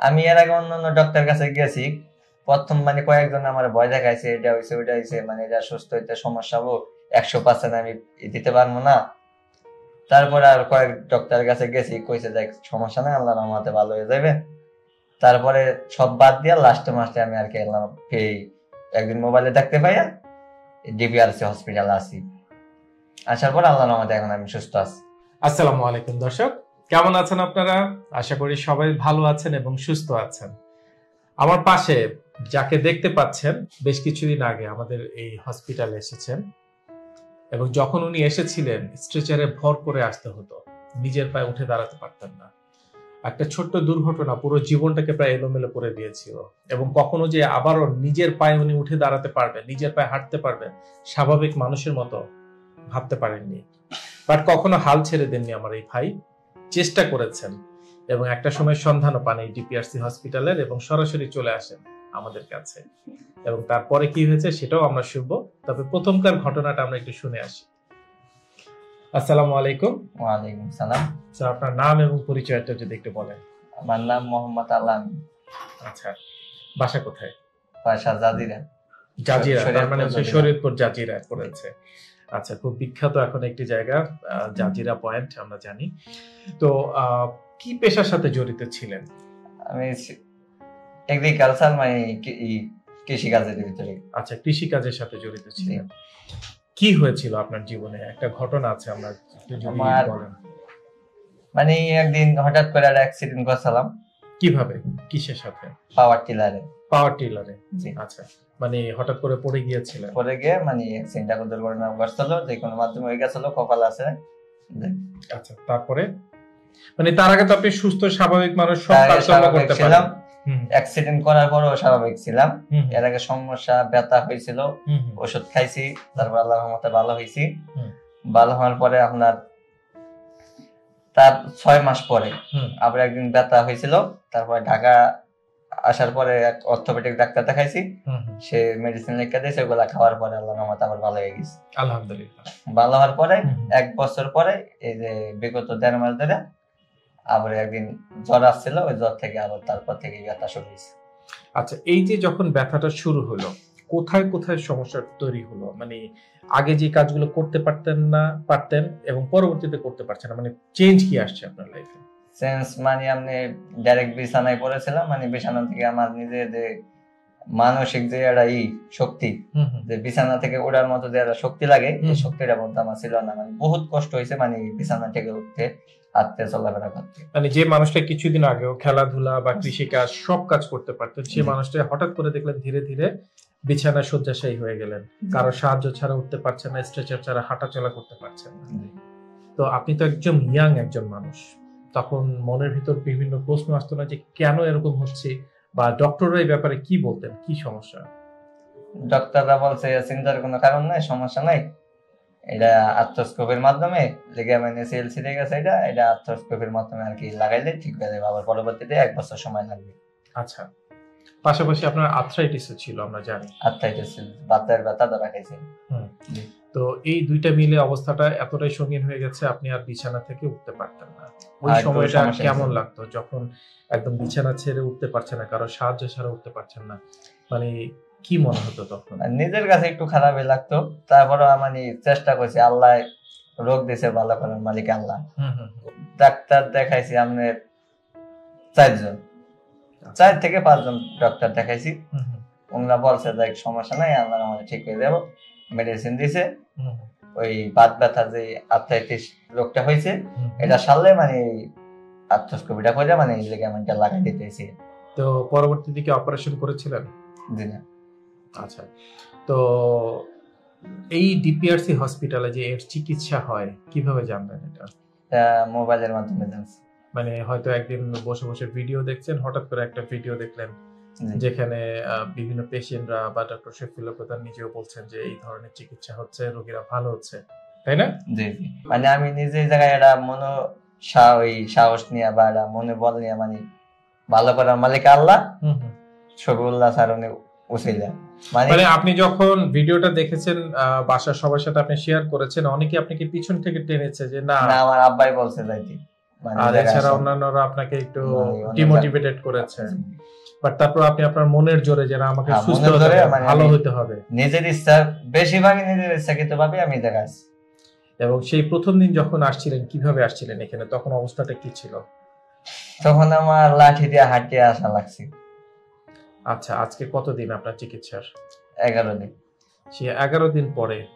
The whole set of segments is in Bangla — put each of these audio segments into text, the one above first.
আমি এর আগে অন্য অন্য ডক্টর কাছে গেছি। প্রথম মানে কয়েকজন আমার ভয় দেখাইছে, এটা হয়েছে ওইটা হয়েছে মানে এটা সুস্থ হইতে সমস্যা হব একশো পার্সেন্ট আমি দিতে পারব না। তারপরে আর কয়েক ডক্টর কাছে গেছি, কইছে দেখ সমস্যা নাই আল্লাহ রহমতে ভালো হয়ে যাবে তারপরে সব বাদ দিয়ে লাস্টে মাসে আমি আর কি এলাম, এই একদিন মোবাইলে দেখতে পাইয়া ডিবিআরসি হসপিটাল আসি আসার পর আল্লাহ রহমতে এখন আমি সুস্থ আছি। আসসালামু আলাইকুম দর্শক। কেমন আছেন আপনারা? আশা করি সবাই ভালো আছেন এবং সুস্থ আছেন। আমার পাশে যাকে দেখতে পাচ্ছেন, বেশ কিছুদিন আগে আমাদের এই হসপিটালে এসেছেন এবং যখন উনি এসেছিলেন, স্ট্রেচারে ভর করে আসতে হতো। নিজের পায়ে উঠে দাঁড়াতে পারতেন না। একটা ছোট্ট দুর্ঘটনা পুরো জীবনটাকে প্রায় এলোমেলো করে দিয়েছিল এবং কখনো যে আবারও নিজের পায়ে উনি উঠে দাঁড়াতে পারবেন, নিজের পায়ে হাঁটতে পারবেন, স্বাভাবিক মানুষের মতো ভাবতে পারেননি। বাট কখনো হাল ছেড়ে দেননি আমার এই ভাই। চেষ্টা করেছেন এবং একটা সময় সন্ধানও পান এই ডিপিআরসি হসপিটালের এবং সরাসরি চলে আসেন আমাদের কাছে। এবং তারপরে কি হয়েছে সেটাও আমরা শুনব। তবে প্রথমকার ঘটনাটা আমরা একটু শুনে আসি। আসসালামু আলাইকুম। ওয়ালাইকুম সালাম। স্যার আপনার নাম এবং পরিচয়টা যদি একটু বলেন। আমার নাম মোহাম্মদ আলাম। আচ্ছা বাসা কোথায়? বাসা জাজিরা। জাজিরা তার মানে হচ্ছে। শরীয়তপুর জাজিরা পড়েছে। আচ্ছা খুব বিখ্যাত এখন একটি জায়গা জাজিরা পয়েন্ট আমরা জানি। তো কি পেশার সাথে জড়িত ছিলেন? আমি এগ্রিকালচার মানে কৃষিকাজের ভিতরে। আচ্ছা কৃষি কাজের সাথে জড়িত ছিলেন। কি হয়েছিল আপনার জীবনে? একটা ঘটনা আছে আমরা মানে একদিন হঠাৎ করে একটা অ্যাক্সিডেন্ট করছিলাম। কীভাবে? কিসের সাথে? পাওয়ার টিলারে। পাওয়ার টিলারে আচ্ছা। মানে হঠাৎ করে পড়ে গিয়েছিলেন। পরে গিয়ে মানে দুর্ঘটনা ঘটছিল যে কোনো মাধ্যমে হয়ে গেছিল কপাল আছে। আচ্ছা তারপরে? মানে তার আগে তো আপনি সুস্থ স্বাভাবিক মানুষ সব কাজকর্ম করতে ছিলাম। পারেন অ্যাক্সিডেন্ট করার পরও স্বাভাবিক ছিলাম। এর আগে সমস্যা ব্যথা হয়েছিল। ওষুধ খাইছি তারপর আল্লাহ রহমতে ভালো হয়েছি ভালো হওয়ার পরে আপনার তার ছয় মাস পরে আবার একদিন ব্যথা হয়েছিল তারপরে ঢাকা আসার পরে এক অর্থোপেডিক ডাক্তার দেখাইছি। সে মেডিসিন লিখে দিয়েছে ওগুলা খাওয়ার পরে আল্লাহ রহমতে আবার ভালো হয়ে গেছে। আলহামদুলিল্লাহ। ভালো হওয়ার পরে। এক বছর পরে এই যে বিগত দেড় মাস ধরে আবার একদিন জ্বর আসছিল ওই জ্বর থেকে আবার তারপর থেকে ব্যথা শুরু হয়েছে। আচ্ছা এই যে যখন ব্যথাটা শুরু হলো কোথায় কোথায় সমস্যা তৈরি হলো? মানে আগে যে কাজগুলো করতে পারতেন না পারতেন এবং পরবর্তীতে করতে পারছেন না মানে চেঞ্জ কি আসছে আপনার লাইফে সেন্স মানে আমি ডাইরেক্ট বিছানায় পড়েছিলাম মানে বিছানা থেকে আমার নিজের যে মানসিক যে একটা ই শক্তি যে বিছানা থেকে ওঠার মতো যে একটা শক্তি লাগে এই শক্তিটা মধ্যে আমার ছিল না। মানে বহুত কষ্ট হয়েছে মানে বিছানা থেকে উঠতে হাঁটতে চলাফেরা করতে। মানে যে মানুষটা কিছুদিন আগেও খেলাধুলা বা কৃষিকাজ সব কাজ করতে পারতেন সেই জি। মানুষটা হঠাৎ করে দেখলেন ধীরে ধীরে বিছানা শয্যাশায়ী হয়ে গেলেন। কারও সাহায্য ছাড়া উঠতে পারছেন না স্ট্রেচার ছাড়া হাঁটাচলা করতে পারছেন না। তো আপনি তো একজন ইয়াং একজন মানুষ। তখন মনের ভিতর বিভিন্ন প্রশ্ন আসতো না যে কেন এরকম হচ্ছে বা ডক্টররা এই ব্যাপারে কি বলতেন? কি সমস্যা? ডক্টররা বলছে চিন্তার কোনো কারণ নাই সমস্যা নাই। এটা আর্থোস্কোপের মাধ্যমে লিগামেন্ট সিএলসি থেকে গেছে এটা এটা আর্থোস্কোপের মাধ্যমে আর কি লাগাইলে ঠিক হয়ে যাবে। আবার পরবর্তীতে এক বছর সময় লাগবে। আচ্ছা। পাশাপাশি আপনার আর্থ্রাইটিস ছিল আমরা জানি। আর্থাইটিস বাতের ব্যথা ধরা খাইছে। তো এই দুইটা মিলে অবস্থাটা এতটাই সঙ্গীন হয়ে গেছে আপনি আর বিছানা থেকে উঠতে পারতেন না। ওই সময়টা কেমন লাগতো যখন একদম বিছানা ছেড়ে উঠতে পারছেন না কারও সাহায্য ছাড়া উঠতে পারছেন না? মানে কি মনে হতো তখন? নিজের কাছে একটু খারাপই লাগতো। তারপরে মানে চেষ্টা করছি আল্লাহ রোগ দিছে ভালো করার মালিক আল্লাহ। ডাক্তার দেখাইছি আপনার চারজন। চার থেকে পাঁচজন ডাক্তার দেখাইছি। ওনারা বলছে দেখ সমস্যা নাই আল্লাহ আমাদের ঠিক হয়ে যাব। মেডিসিন দিছে ওই বাত ব্যথা যে আর্থাইটিস রোগটা হয়েছে এটা সারলে মানে আর্থোস্কোপিটা করে মানে লিগামেন্টটা লাগাই দিতেছি তো পরবর্তী দিকে অপারেশন করেছিলেন? জি না। আচ্ছা। তো এই ডিপিআরসি হসপিটালে যে এর চিকিৎসা হয় কীভাবে জানলেন এটা? মোবাইলের মাধ্যমে জানছি। মানে হয়তো একদিন বসে বসে ভিডিও দেখছেন হঠাৎ করে একটা ভিডিও দেখলেন। যেখানে বিভিন্ন পেশেন্টরা বা ডক্টর শফিউল প্রধান নিজেও বলছেন যে এই ধরনের চিকিৎসা হচ্ছে রোগীরা ভালো হচ্ছে। তাই না? জি মানে আমি নিজে জায়গায় একটা মনো সাহস নিয়ে বা একটা মনে বল নিয়ে মানে ভালো করার মালিক আল্লাহ। শফিউল্লাহ স্যার উনি উচিলা মানে মানে আপনি যখন ভিডিওটা দেখেছেন বাসার সবার সাথে আপনি শেয়ার করেছেন অনেকে আপনাকে পিছন থেকে টেনেছে যে না না আমার আব্বাই বলছে যাইতে। আর এছাড়া। অন্যান্যরা আপনাকে একটু মানে ডিমোটিভেটেড করেছে বাট তারপর আপনি আপনার মনের জোরে আমাকে হ্যাঁ, সুস্থ হতে মানে ভালো হতে হবে। নিজের ইচ্ছা বেশিরভাগই নিজের ইচ্ছাকৃত ভাবে আমি এবং সেই প্রথম দিন যখন আসছিলেন কীভাবে আসছিলেন এখানে? তখন অবস্থাটা কি ছিল? তখন আমার লাঠি দিয়ে হাঁটিয়ে আসা লাগছে। আচ্ছা আজকে কতদিন আপনার চিকিৎসার? এগারো দিন। সে এগারো দিন পরে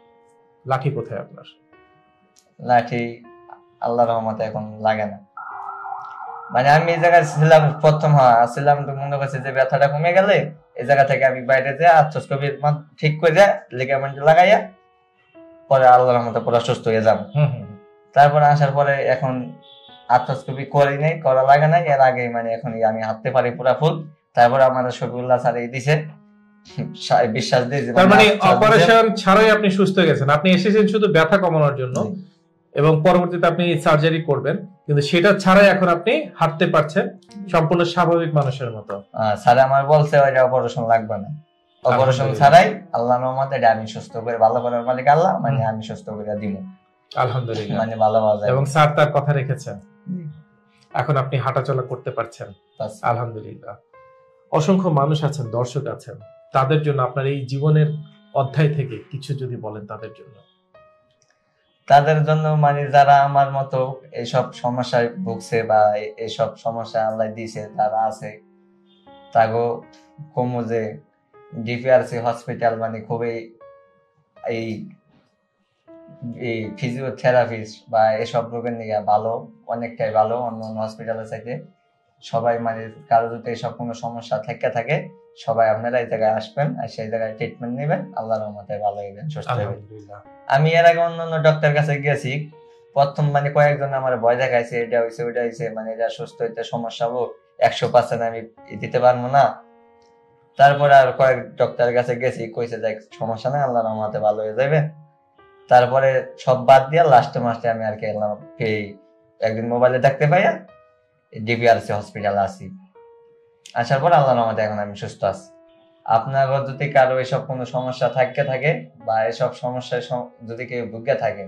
লাঠি কোথায় আপনার? লাঠি আল্লাহ রহমতে এখন লাগে না। মানে আমি এই জায়গায় ছিলাম প্রথম হ্যাঁ ছিলাম তো মনে করছে যে ব্যথাটা কমে গেলে এই জায়গা থেকে আমি বাইরে যে আত্মস্কোপি ঠিক করে যায় লিগামেন্ট লাগাইয়া পরে আল্লাহ রহমতে পুরো সুস্থ হয়ে যাব। তারপরে আসার পরে এখন আত্মস্কোপি করি নাই করা লাগে নাই এর আগে মানে এখন আমি হাঁটতে পারি পুরা ফুল। তারপরে আমাদের শফিউল্লাহ স্যার এই দিছে বিশ্বাস দিয়েছে তার মানে অপারেশন ছাড়াই আপনি সুস্থ হয়ে গেছেন। আপনি এসেছেন শুধু ব্যথা কমানোর জন্য। এবং পরবর্তীতে আপনি সার্জারি করবেন কিন্তু সেটা ছাড়াই এখন আপনি হাঁটতে পারছেন সম্পূর্ণ স্বাভাবিক মানুষের মতো। স্যার আমার বলছে ওইটা অপারেশন লাগবে না। অপারেশন ছাড়াই আল্লাহ রহমত এটা আমি সুস্থ করে ভালো করার মালিক আল্লাহ মানে আমি সুস্থ করে দিব। আলহামদুলিল্লাহ। মানে ভালো যায়। এবং স্যার তার কথা রেখেছেন। এখন আপনি হাঁটাচলা করতে পারছেন। আলহামদুলিল্লাহ। অসংখ্য মানুষ আছেন দর্শক আছেন। তাদের জন্য আপনার এই জীবনের অধ্যায় থেকে কিছু যদি বলেন তাদের জন্য। তাদের জন্য মানে যারা আমার মতো এইসব সমস্যায় ভুগছে বা এই- এইসব সমস্যা আল্লাহ দিয়েছে, যারা আছে, তাগো কমু যে ডিপিআরসি হসপিটাল মানে খুবই এই এই ফিজিওথেরাপিস্ট বা এসব রোগের নিয়ে ভালো, অনেকটাই ভালো, অন্য অন্য হসপিটালের চাইতে সবাই মানে কারও যদি এইসব কোনো সমস্যা থেকে থাকে সবাই আপনারা এই জায়গায় আসবেন আর সেই জায়গায় ট্রিটমেন্ট নেবেন। আল্লাহ রহমতে ভালো হইবেন সুস্থ হইবেন। আমি এর আগে অন্য অন্য ডক্টর কাছে গেছি। প্রথম মানে কয়েকজন আমার ভয় দেখাইছে এটা হয়েছে ওইটা হয়েছে মানে এটা সুস্থ হইতে সমস্যা হব একশো পার্সেন্ট আমি দিতে পারব না। তারপরে আর কয়েক ডক্টর কাছে গেছি কইছে দেখ সমস্যা নাই আল্লাহ রহমতে ভালো হয়ে যাবে তারপরে সব বাদ দিয়ে লাস্টে মাসে আমি আর কি এলাম এই একদিন মোবাইলে দেখতে পাইয়া ডিপিআরসি হসপিটালে আসি আসার পর আল্লাহ রহমতে এখন আমি সুস্থ আছি। আপনার যদি কারও এসব কোনো সমস্যা থাকতে থাকে বা এসব সমস্যায় যদি কেউ ভুগে থাকে,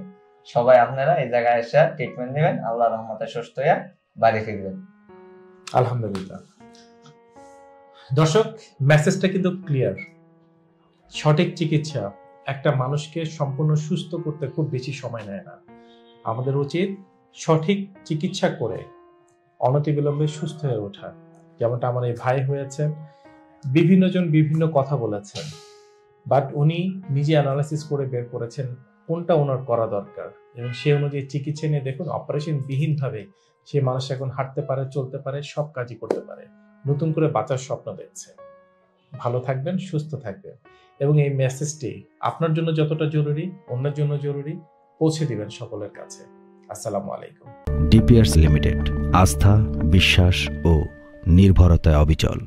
সবাই আপনারা এই জায়গায় এসে ট্রিটমেন্ট নেবেন আল্লাহ রহমতে সুস্থ হয়ে বাড়ি ফিরবেন। আলহামদুলিল্লাহ। দর্শক মেসেজটা কিন্তু ক্লিয়ার সঠিক চিকিৎসা একটা মানুষকে সম্পূর্ণ সুস্থ করতে খুব বেশি সময় নেয় না। আমাদের উচিত সঠিক চিকিৎসা করে অনতিবিলম্বে সুস্থ হয়ে ওঠা। যেমনটা আমার এই ভাই হয়েছেন বিভিন্ন জন বিভিন্ন কথা বলেছেন। বাট উনি নিজে অ্যানালাইসিস করে বের করেছেন কোনটা ওনার করা দরকার। এবং সেই অনুযায়ী চিকিৎসা নিয়ে দেখুন অপারেশন বিহীনভাবে সে মানুষ এখন হাঁটতে পারে, চলতে পারে, সব কাজই করতে পারে। নতুন করে বাঁচার স্বপ্ন দেখছে। ভালো থাকবেন, সুস্থ থাকবেন। এবং এই মেসেজটি আপনার জন্য যতটা জরুরি, অন্যের জন্য জরুরি, পৌঁছে দিবেন সকলের কাছে। আসসালামু আলাইকুম। ডিপিআরস লিমিটেড আস্থা বিশ্বাস ও নির্ভরতায় অবিচল।